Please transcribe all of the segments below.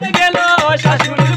গেল শাশুড়ি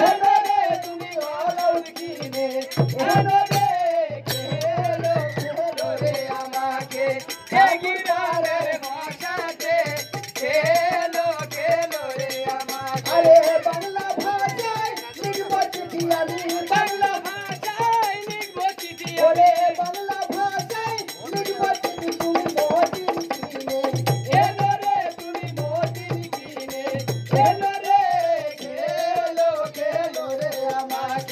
ಏನೇ ತುಳಿ ಆಳವ್ರಿಗೀನೆ ಏನೇ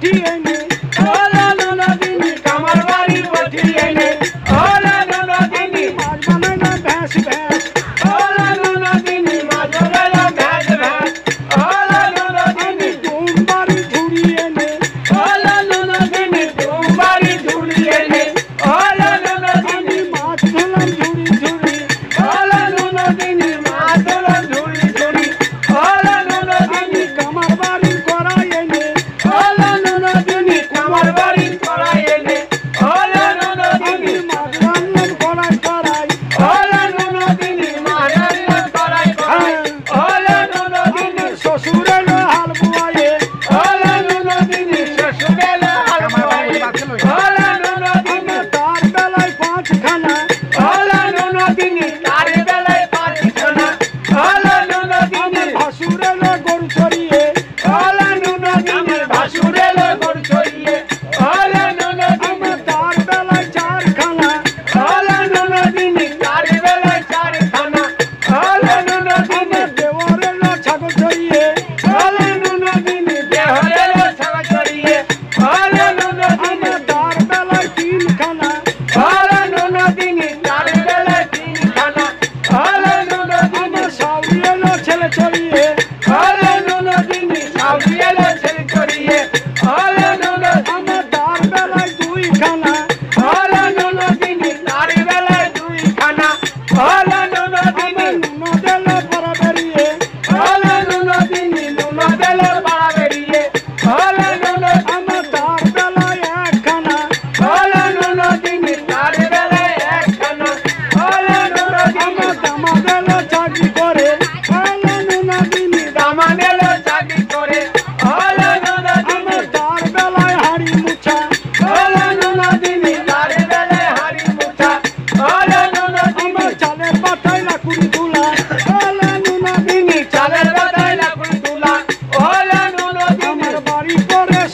DNA.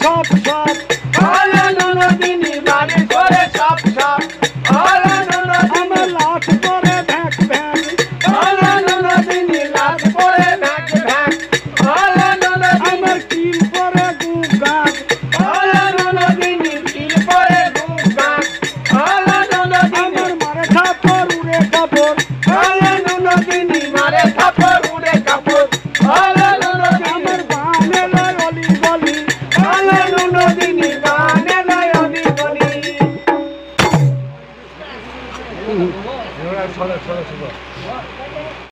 Bob